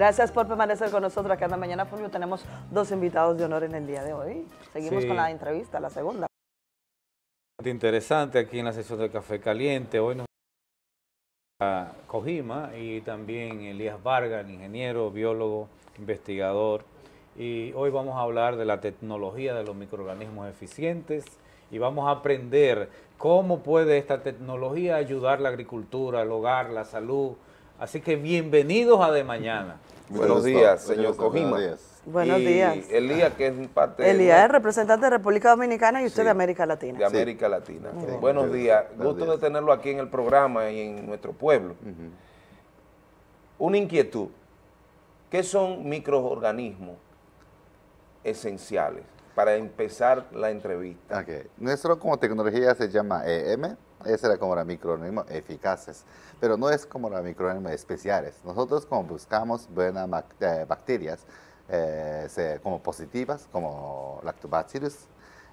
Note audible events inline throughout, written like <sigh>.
Gracias por permanecer con nosotros acá en la Mañana Fulvio. Tenemos dos invitados de honor en el día de hoy. Seguimos Sí. con la entrevista, la segunda. Interesante aquí en la sesión de Café Caliente. Hoy nos a Kojima y también Elías Vargas, ingeniero, biólogo, investigador. Y hoy vamos a hablar de la tecnología de los microorganismos eficientes y vamos a aprender cómo puede esta tecnología ayudar la agricultura, el hogar, la salud. Así que bienvenidos a De Mañana. Buenos días, señor Cojima. Buenos días. Buenos Y días. Elías, que es parte de- Elías es representante de República Dominicana y usted Sí. de América de Latina. América Latina. Sí. Buenos días. Buenos Gusto días. de tenerlo aquí en el programa y en nuestro pueblo. Una inquietud. ¿Qué son microorganismos esenciales? Para empezar la entrevista. Ok. Nuestro como tecnología se llama EM, esa era como la microorganismos eficaces, pero no es como la microorganismos especiales. Nosotros como buscamos buenas eh, bacterias, eh, como positivas, como lactobacillus,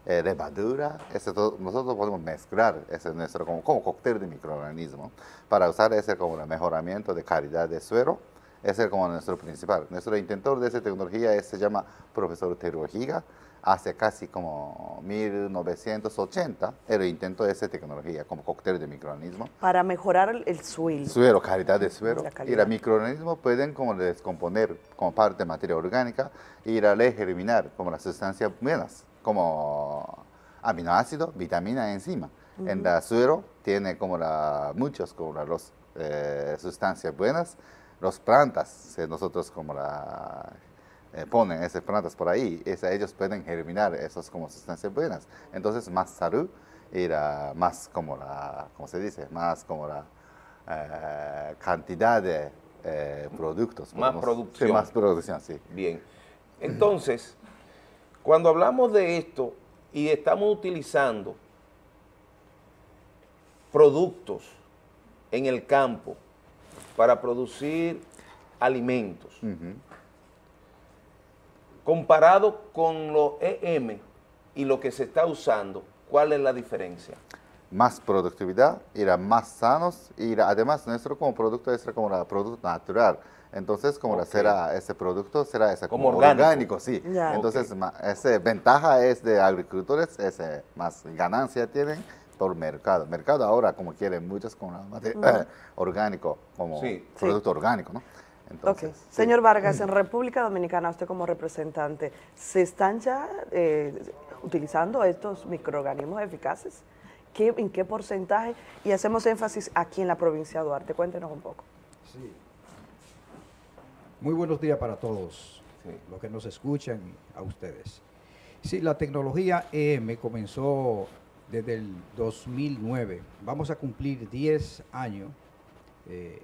eh, levadura, ese todo- nosotros podemos mezclar ese nuestro como, como cóctel de microorganismos para usar ese como el mejoramiento de calidad de suero. Ese es como nuestro principal. Nuestro inventor de esa tecnología es- se llama profesor Teruo Higa. Hace casi como 1980, él intentó esa tecnología como cóctel de microorganismos. Para mejorar el, el suelo. Suero, calidad de suero. La Y los microorganismos pueden como descomponer como parte de materia orgánica y la ley eliminar como las sustancias buenas, como aminoácidos, vitamina, enzima. En el suero tiene como la, muchos como los, eh, sustancias buenas. Las plantas, nosotros como la eh, ponen esas plantas por ahí, ellos pueden germinar esas como sustancias buenas. Entonces más salud y la- más como la, ¿cómo se dice? Más como la eh, cantidad de eh, productos. Más podemos- producción. Sí, más producción, sí. Bien. Entonces, cuando hablamos de esto y estamos utilizando productos en el campo para producir alimentos, comparado con los EM y lo que se está usando, ¿cuál es la diferencia? Más productividad, la más sanos y además nuestro como producto es como el producto natural. Entonces, como la Ok. será ese producto, será ese Como como, orgánico. orgánico. sí. Entonces, esa ventaja es de agricultores, ese más ganancia tienen por mercado. Mercado ahora, como quieren muchos, como la materia- orgánico, como Sí. producto orgánico, ¿no? Entonces, sí. Señor Vargas, <clears throat> en República Dominicana, usted como representante, ¿se están ya eh, utilizando estos microorganismos eficaces? ¿Qué, ¿En qué porcentaje? Y hacemos énfasis aquí en la provincia de Duarte. Cuéntenos un poco. Sí. Muy buenos días para todos Sí. los que nos escuchan a ustedes. Sí, la tecnología EM comenzó desde el 2009. Vamos a cumplir 10 años eh,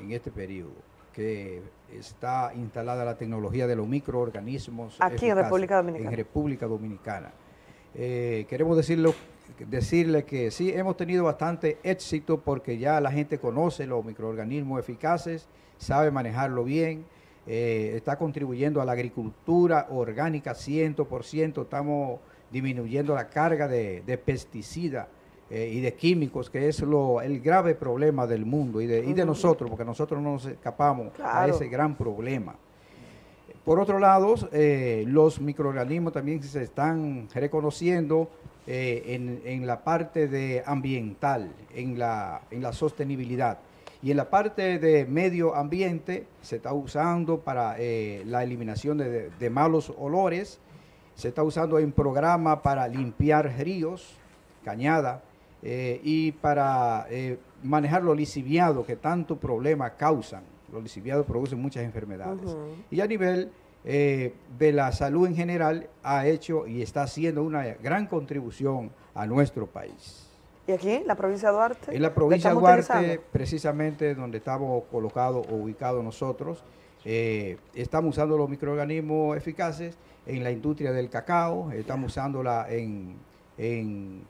en este periodo que está instalada la tecnología de los microorganismos. Aquí en eficaces República Dominicana. En República Dominicana. Eh, queremos decirlo, decirle que sí, hemos tenido bastante éxito porque ya la gente conoce los microorganismos eficaces, sabe manejarlo bien, eh, está contribuyendo a la agricultura orgánica 100%, estamos disminuyendo la carga de, de pesticidas eh, y de químicos, que es lo, el grave problema del mundo y de, y de nosotros, porque nosotros no nos escapamos a Claro. ese gran problema. Por otro lado, eh, los microorganismos también se están reconociendo eh, en, en la parte de ambiental, en la, en la sostenibilidad. Y en la parte de medio ambiente se está usando para eh, la eliminación de- de malos olores, se está usando en programa para limpiar ríos, cañada, eh, y para eh, manejar los lisiviados que tanto problema causan. Los lisiviados producen muchas enfermedades. Y a nivel eh, de la salud en general ha hecho y está haciendo una gran contribución a nuestro país. ¿Y aquí, la provincia de Duarte? En la ¿lo provincia de Duarte, utilizando? precisamente donde estamos colocados o ubicados nosotros, eh, estamos usando los microorganismos eficaces en la industria del cacao, estamos usándola en, en-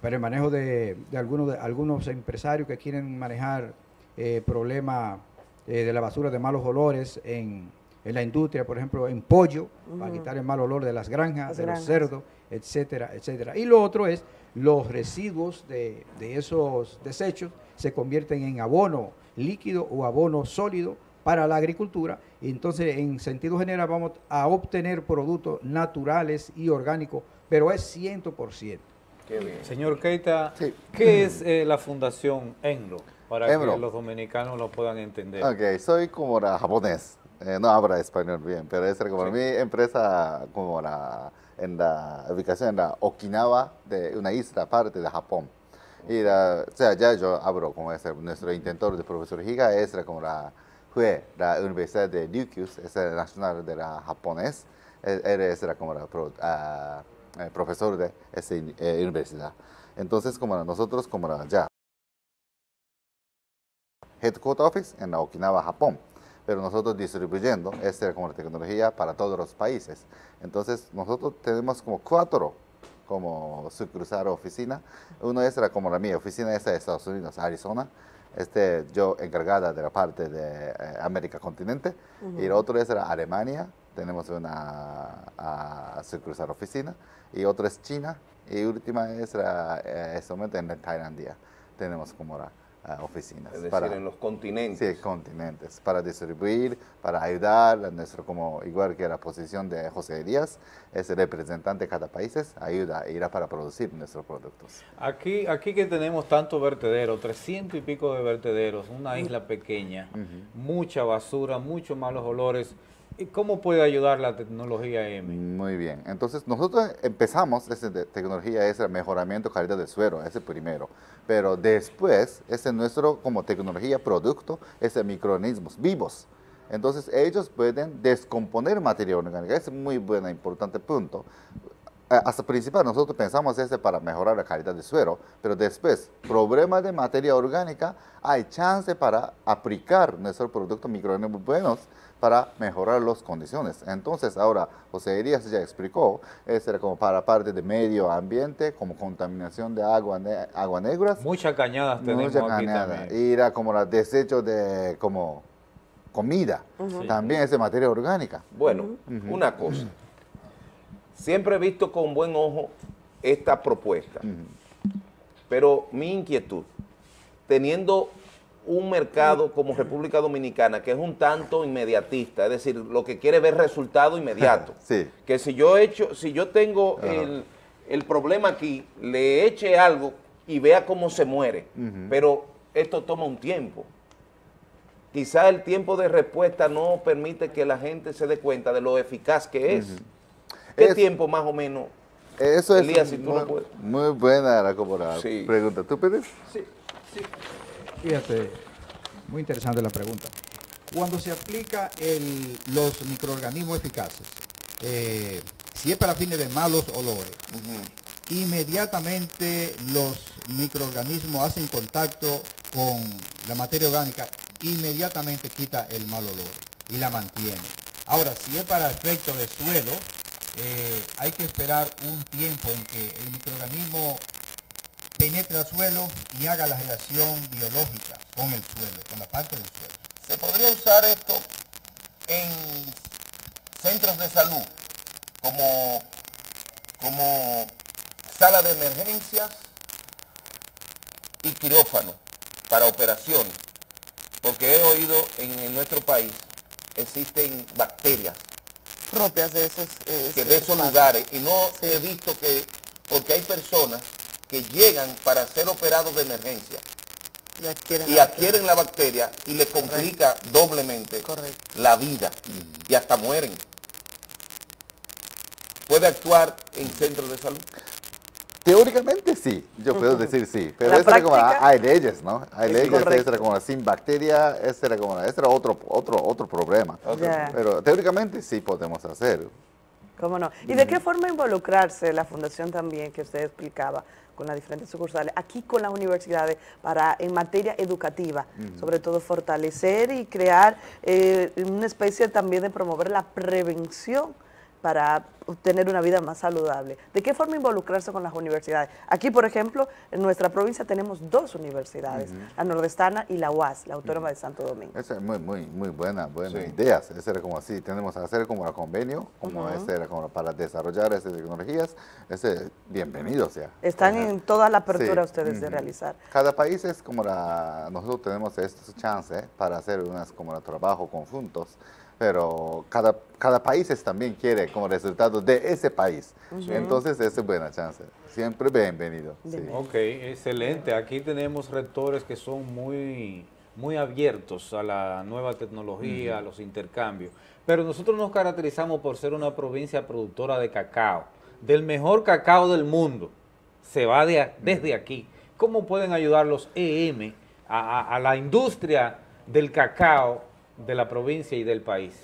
para el manejo de, de algunos, de algunos empresarios que quieren manejar eh, problemas eh, de la basura de malos olores en, en la industria, por ejemplo, en pollo, para quitar el mal olor de las granjas, Las de granjas. los cerdos, etcétera, etcétera. Y lo otro es los residuos de, de esos desechos se convierten en abono líquido o abono sólido para la agricultura. Y entonces, en sentido general, vamos a obtener productos naturales y orgánicos, pero es 100%. Qué bien. Señor Keita, Sí. ¿qué es eh, la Fundación Enro? Para Enro. que los dominicanos lo puedan entender. Ok, soy como la japonés, eh, no hablo español bien, pero es como Sí. mi empresa como la, en la ubicación en la Okinawa, de una isla aparte de Japón. Y la, o sea, ya yo hablo como ese, nuestro intentor de profesor Higa es la- como la, fue la Universidad de Ryukyu, es el nacional de la japonés, él él es como la pro- eh, profesor de esa eh, universidad. Entonces, como nosotros, como la, ya Headquarter Office en la Okinawa, Japón. Pero nosotros distribuyendo esta como la tecnología para todos los países. Entonces, nosotros tenemos como cuatro como sucursal oficina. Uno es la, como la mía, oficina esta de Estados Unidos, Arizona. Este, yo encargada de la parte de eh, América continente. Y el otro es la Alemania. Tenemos una ah, sucursal oficina. Y otra es China. Y última es la, eh, este momento en Tailandia. Tenemos como la oficinas. Es decir, para- en los continentes. Sí, continentes, para distribuir, para ayudar a nuestro, como igual que la posición de José Díaz, es el representante de cada país, ayuda, irá para producir nuestros productos. Aquí, aquí que tenemos tantos vertederos, 300 y pico de vertederos, una isla pequeña, mucha basura, muchos malos olores. ¿Y cómo puede ayudar la tecnología M? Muy bien, entonces nosotros empezamos, esa de- tecnología es el mejoramiento de calidad del suelo, ese primero, pero después, ese nuestro como tecnología producto, es microorganismos vivos. Entonces ellos pueden descomponer materia orgánica, es muy buen, importante punto. Eh, hasta principal nosotros pensamos ese para mejorar la calidad del suelo, pero después, problema de materia orgánica, hay chance para aplicar nuestros productos microorganismos buenos para mejorar las condiciones. Entonces, ahora, José Elías ya explicó, ese era como para parte de medio ambiente, como contaminación de agua, ne- agua negras, Muchas cañadas tenemos mucha aquí cañada, también. y era como el desecho de como comida, también es de materia orgánica. Bueno, una cosa. Siempre he visto con buen ojo esta propuesta. Pero mi inquietud, teniendo un mercado como República Dominicana que es un tanto inmediatista, es decir, lo que quiere ver resultado <laughs> inmediato. Sí. Que si yo he hecho, si yo tengo el, el problema aquí, le eche algo y vea cómo se muere. Pero esto toma un tiempo. Quizá el tiempo de respuesta no permite que la gente se dé cuenta de lo eficaz que es. ¿Qué Es- tiempo más o menos? Eso es Elías, si tú muy, lo puedes. muy buena la, Sí. pregunta. ¿Tú, Pérez? Fíjate, muy interesante la pregunta. Cuando se aplica el- los microorganismos eficaces, eh, si es para fines de malos olores, inmediatamente los microorganismos hacen contacto con la materia orgánica, inmediatamente quita el mal olor y la mantiene. Ahora, si es para efecto de suelo, eh, hay que esperar un tiempo en que el microorganismo penetre al suelo y haga la relación biológica con el suelo, con la parte del suelo. ¿Se podría usar esto en centros de salud como, como sala de emergencias y quirófano para operaciones? Porque he oído en, en nuestro país existen bacterias propias de esos, eh, que de esos lugares y no he visto que, porque hay personas que llegan para ser operados de emergencia y adquieren, y la- adquieren la bacteria y le complica doblemente Correcto. la vida y hasta mueren. ¿Puede actuar en centros de salud? Teóricamente sí, yo puedo decir sí, pero La eso era como, hay leyes, ¿no? Hay leyes, correcto. ese era como sin bacteria, ese era como, ese era otro, otro, otro problema. Pero teóricamente sí podemos hacer. ¿Cómo no? ¿Y de qué forma involucrarse la fundación también, que usted explicaba, con las diferentes sucursales, aquí con las universidades, para en materia educativa, sobre todo fortalecer y crear eh, una especie también de promover la prevención para tener una vida más saludable. ¿De qué forma involucrarse con las universidades? Aquí, por ejemplo, en nuestra provincia tenemos dos universidades, la nordestana y la UAS, la Autónoma de Santo Domingo. Esa es muy, muy, muy buena, buena Sí. idea. Ese era como así, tenemos que hacer como el convenio, como ese era como para desarrollar esas tecnologías. Ese, bienvenido sea. Están Ajá. en toda la apertura Sí, ustedes de realizar. Cada país es como la, nosotros tenemos estos chances para hacer unas como el trabajo conjuntos, pero cada, cada país es- también quiere como resultado de ese país. Entonces esa es buena chance. Siempre bienvenido. sí. Ok, excelente. Aquí tenemos rectores que son muy, muy abiertos a la nueva tecnología, a los intercambios. Pero nosotros nos caracterizamos por ser una provincia productora de cacao, del mejor cacao del mundo. Se va de desde aquí. ¿Cómo pueden ayudar los EM a, a- a la industria del cacao de la provincia y del país?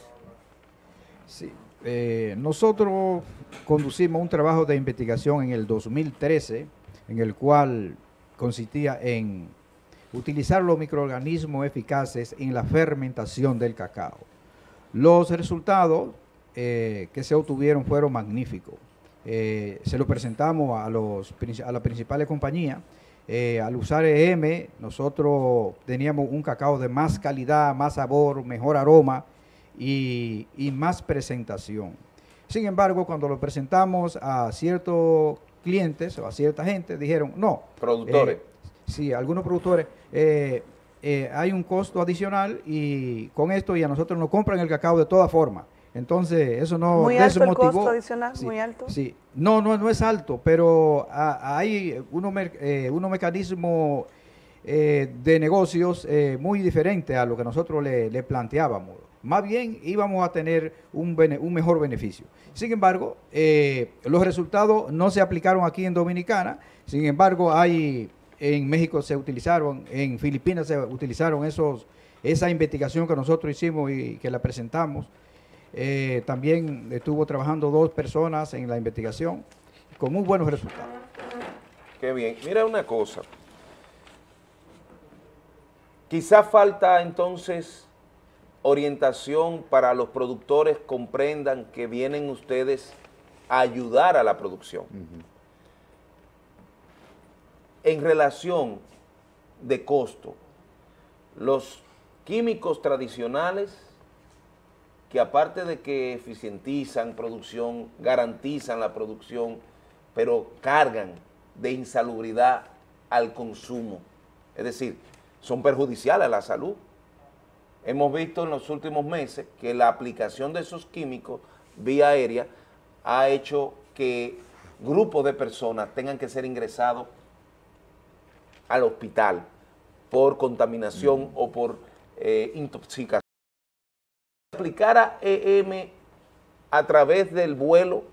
Sí. Eh, nosotros conducimos un trabajo de investigación en el 2013, en el cual consistía en utilizar los microorganismos eficaces en la fermentación del cacao. Los resultados eh, que se obtuvieron fueron magníficos. Eh, se lo presentamos a, los, a las principales compañías. Eh, al usar EM, nosotros teníamos un cacao de más calidad, más sabor, mejor aroma y, y más presentación. Sin embargo, cuando lo presentamos a ciertos clientes o a cierta gente, dijeron, no. Productores. eh, sí, algunos productores, eh, eh, hay un costo adicional y con esto y a nosotros nos compran el cacao de todas formas. Entonces, eso no Muy alto el desmotivó. costo adicional, Sí, muy alto. Sí, no, no, no es alto, pero ah, hay unos, mer- eh, mecanismos eh, de negocios eh, muy diferentes a lo que nosotros le, le planteábamos. Más bien íbamos a tener un, bene- un mejor beneficio. Sin embargo, eh, los resultados no se aplicaron aquí en Dominicana. Sin embargo, hay en México se utilizaron, en Filipinas se utilizaron esos, esa investigación que nosotros hicimos y que la presentamos. Eh, también estuvo trabajando dos personas en la investigación con muy buenos resultados. Qué bien. Mira una cosa. Quizá falta entonces orientación para los productores comprendan que vienen ustedes a ayudar a la producción. En relación de costo, los químicos tradicionales que aparte de que eficientizan producción, garantizan la producción, pero cargan de insalubridad al consumo. Es decir, son perjudiciales a la salud. Hemos visto en los últimos meses que la aplicación de esos químicos vía aérea ha hecho que grupos de personas tengan que ser ingresados al hospital por contaminación o por eh, intoxicación. Aplicar a EM a través del vuelo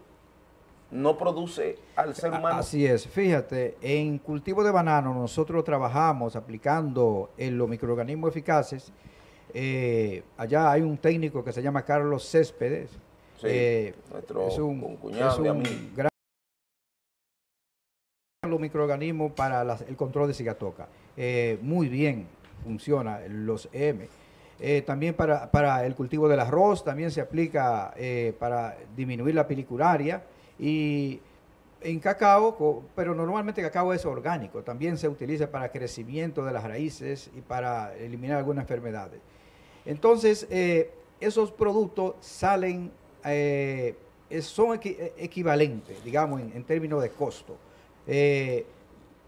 no produce al ser humano. Así es, fíjate, en cultivo de banano nosotros trabajamos aplicando en los microorganismos eficaces. eh, allá hay un técnico que se llama Carlos Céspedes. Sí, eh, nuestro es un, es un gran los microorganismos para las- el control de cigatoca. Eh, muy bien funciona los EM. Eh, también para, para el cultivo del arroz también se aplica eh, para disminuir la pelicularia y en cacao, pero normalmente cacao es orgánico, también se utiliza para crecimiento de las raíces y para eliminar algunas enfermedades. Entonces, eh, esos productos salen, son equi- equivalentes, digamos, en, en términos de costo.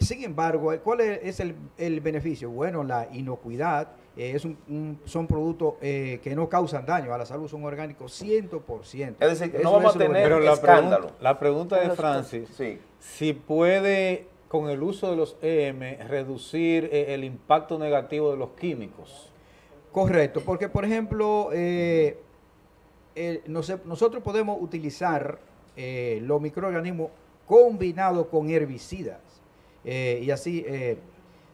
Sin embargo, ¿cuál es el, el beneficio? Bueno, la inocuidad, eh, es un- un- son productos eh, que no causan daño a la salud, son orgánicos 100%. Es decir, Eso no vamos a tener Pero la, escándalo. pregunta- la pregunta de Francis, Sí. si puede con el uso de los EM reducir eh, el impacto negativo de los químicos. Correcto, porque por ejemplo, eh, eh, nos- nosotros podemos utilizar eh, los microorganismos combinados con herbicidas eh, y así eh,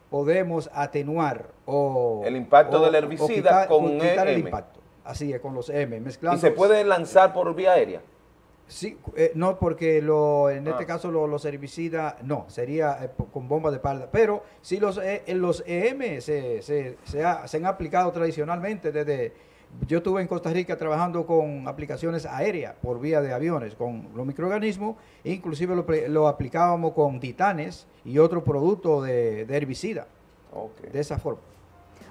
podemos atenuar o El impacto o- del herbicida quitar- con quitar el EM. impacto. Así es, con los M, Y mezclando. se puede lanzar por vía aérea. Sí, eh, no, porque lo, en este Ah. caso lo- los herbicidas, no, sería eh, con bomba de espalda. Pero sí los, eh, los EM se, se, se ha- se han aplicado tradicionalmente desde yo estuve en Costa Rica trabajando con aplicaciones aéreas por vía de aviones, con los microorganismos, inclusive lo, aplicábamos con titanes y otros productos de, de herbicida, de esa forma.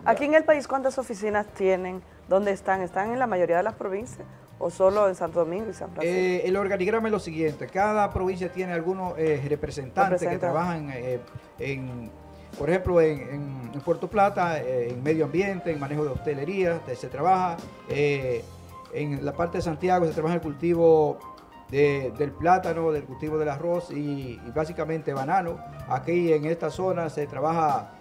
Aquí en el país, ¿cuántas oficinas tienen? ¿Dónde están? ¿Están en la mayoría de las provincias o solo en Santo Domingo y San Francisco? Eh, el organigrama es lo siguiente, cada provincia tiene algunos eh, representantes que trabajan eh, en, por ejemplo, en, Puerto Plata, eh, en medio ambiente, en manejo de hostelería, se trabaja, eh, en la parte de Santiago se trabaja el cultivo de- del plátano, del cultivo del arroz y, y básicamente banano. Aquí en esta zona se trabaja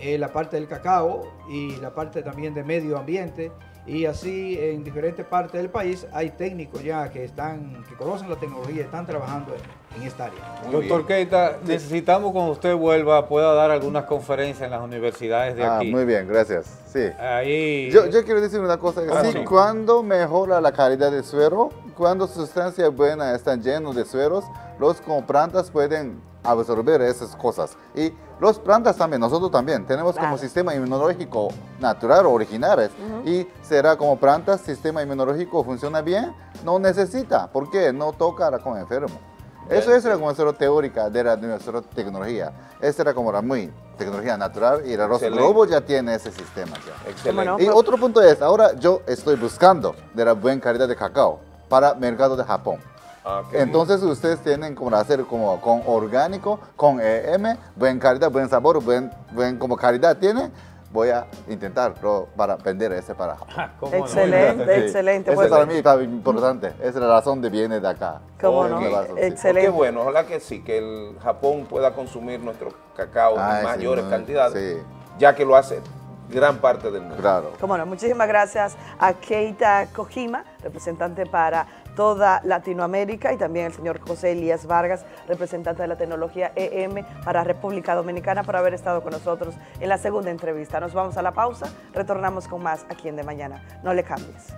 eh, la parte del cacao y la parte también de medio ambiente. Y así en diferentes partes del país hay técnicos ya que están, que conocen la tecnología y están trabajando en, en esta área. Muy Doctor bien. Keita, necesitamos cuando usted vuelva pueda dar algunas conferencias en las universidades de Ah, aquí. muy bien, gracias. Sí. Ahí. Yo, yo quiero decir una cosa, Ah, sí, sí. cuando mejora la calidad del suero, cuando sustancias buenas están llenos de sueros, los como plantas pueden absorber esas cosas. Y los plantas también, nosotros también, tenemos como sistema inmunológico natural, originales, y será como plantas, sistema inmunológico funciona bien, no necesita, ¿por qué? No toca como enfermo. Eso es la como nuestra teórica de, la, de nuestra tecnología. Esa era como la muy tecnología natural y el arroz Excelente. globo ya tiene ese sistema ya. Excelente. ¿Cómo Y otro punto es, ahora yo estoy buscando de la buena calidad de cacao para mercado de Japón. Ah, bien. Entonces ustedes tienen como hacer como con orgánico, con EM, buena calidad, buen sabor, buen, buen como calidad tiene. Voy a intentarlo para vender ese para Japón. <laughs> Ah. Excelente, Sí. excelente. Ese Pues, para mí es importante. Esa es la razón de viene de acá. ¿Cómo no? Sí. Qué Excelente. bueno, ojalá que sí, que el Japón pueda consumir nuestro cacao Ay, en sí, mayores cantidades, sí. ya que lo hace gran parte del mundo. Claro. Cómo no, muchísimas gracias a Keita Kojima, representante para toda Latinoamérica, y también el señor José Elías Vargas, representante de la tecnología EM para República Dominicana, por haber estado con nosotros en la segunda entrevista. Nos vamos a la pausa, retornamos con más aquí en De Mañana. No le cambies.